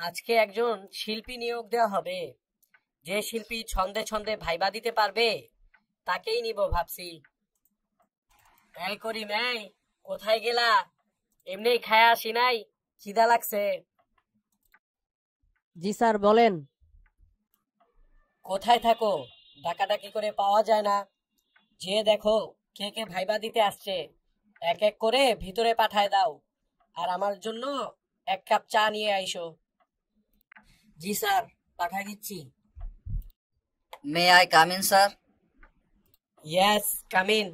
আজকে একজন শিল্পী নিয়োগ দেওয়া হবে। যে শিল্পী ছন্দে ছন্দে ভাইবা দিতে পারবে তাকেই নিব ভাবছি। এই করি নাই কোথায় গেলা? এমনি খায়া আসি নাই খিদা লাগছে। জি স্যার বলেন। কোথায় থাকো? ডাকাডাকি করে পাওয়া যায় না। যে দেখো কে কে ভাইবা দিতে আসছে এক এক করে ভিতরে পাঠায় দাও। আর আমার জন্য এক কাপ চা নিয়ে আইসো। জি স্যার পাঠাই দিচ্ছি। May I come in sir yes come in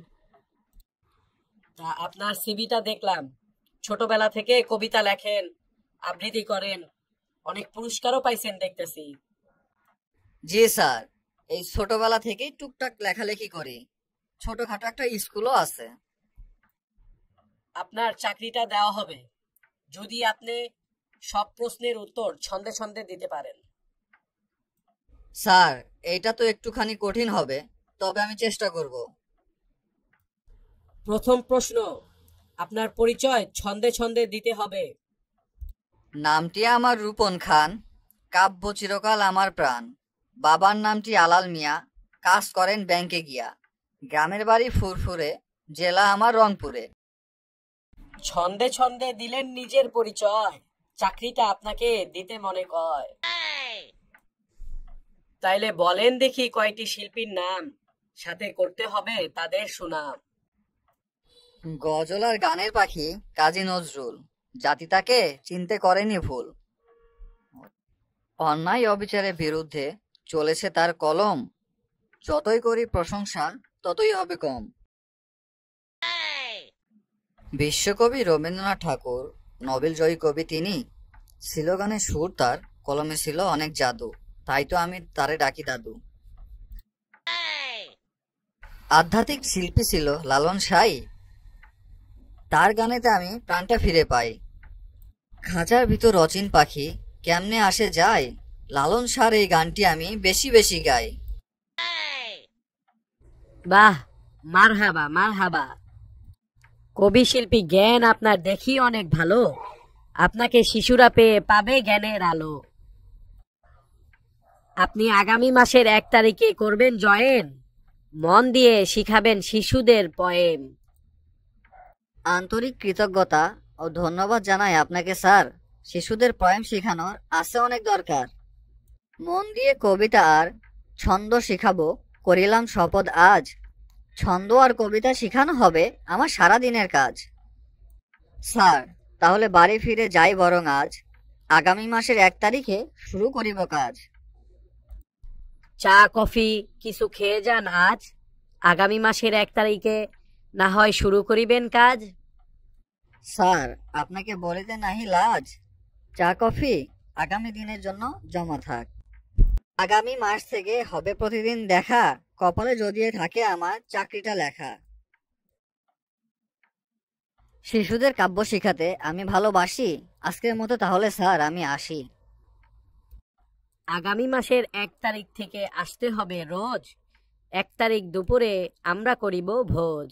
তা আপনার সিভিটা দেখলাম। ছোটবেলা থেকে কবিতা লেখেন আবৃত্তি করেন অনেক পুরস্কারও পাইছেন দেখতেছি। জি স্যার এই ছোটবেলা থেকেই টুকটাক লেখালেখি করি। ছোটখাটো একটা স্কুলও আছে। আপনার চাকরিটা দেওয়া হবে। যদি আপনি সব প্রশ্নের উত্তর ছন্দে ছন্দে দিতে পারেন। স্যার এটা তো একটুখানি কঠিন হবে তবে আমি চেষ্টা করব। প্রথম প্রশ্ন আপনার পরিচয় ছন্দে ছন্দে দিতে হবে। নামটি আমার রূপন খান কাব্য চিরকাল আমার প্রাণ। বাবার নামটি আলাল মিয়া কাজ করেন ব্যাংকে গিয়া। গ্রামের বাড়ি ফুরফুরে জেলা আমার রংপুরে। ছন্দে ছন্দে দিলেন নিজের পরিচয়। চাকরিটা আপনাকে দিতে মনে কয়। তাইলে বলেন দেখি কয়টি শিল্পীর নাম সাথে করতে হবে তাদের সুনাম। গজলার গানের পাখি কাজী নজরুল জাতি তাকে চিনতে করেনি ভুল। অন্যায় অবিচারের বিরুদ্ধে চলেছে তার কলম যতই করি প্রশংসা ততই হবে কম। বিশ্বকবি রবীন্দ্রনাথ ঠাকুর নোবেল জয়ী কবি তিনি। ছিল গানে সুর তার, কলমে ছিল অনেক জাদু। তাই তো আমি তারে ডাকি দাদু। আধ্যাত্মিক শিল্পী ছিল লালন সাই। তার গানেতে আমি প্রাণটা ফিরে পাই। খাঁচার ভিতর অচিন পাখি কেমনে আসে যায়? লালন সার এই গানটি আমি বেশি বেশি গাই। বাহ মার হাবা মার হাবা কবি শিল্পী জ্ঞান আপনার দেখি অনেক ভালো। আপনাকে শিশুরা পেয়ে পাবে জ্ঞানের আলো। আপনি আগামী মাসের এক তারিখে করবেন জয়েন। মন দিয়ে শিখাবেন শিশুদের পয়েম। আন্তরিক কৃতজ্ঞতা ও ধন্যবাদ জানাই আপনাকে, স্যার। শিশুদের পয়েম শেখানোর আছে অনেক দরকার। মন দিয়ে কবিতা আর ছন্দ শেখাবো, করিলাম শপথ আজ। ছন্দ আর কবিতা শেখানো হবে আমার সারা দিনের কাজ। স্যার তাহলে বাড়ি ফিরে যাই বরং আজ। আগামী মাসের এক তারিখে শুরু করিব কাজ। চা কফি কিছু খেয়ে যান আজ। আগামী মাসের এক তারিখে না হয় শুরু করিবেন কাজ? স্যার আপনাকে বলিতে নাহি লাজ। চা কফি আগামী দিনের জন্য জমা থাক। আগামী মাস থেকে হবে প্রতিদিন দেখা। কপালে যদিও থাকে আমার চাকরিটা লেখা। শিশুদের কাব্য শিখাতে আমি ভালোবাসি? আজকের মতো তাহলে স্যার, আমি আসি। আগামী মাসের এক তারিখ থেকে আসতে হবে রোজ। এক তারিখ দুপুরে আমরা করিব ভোজ।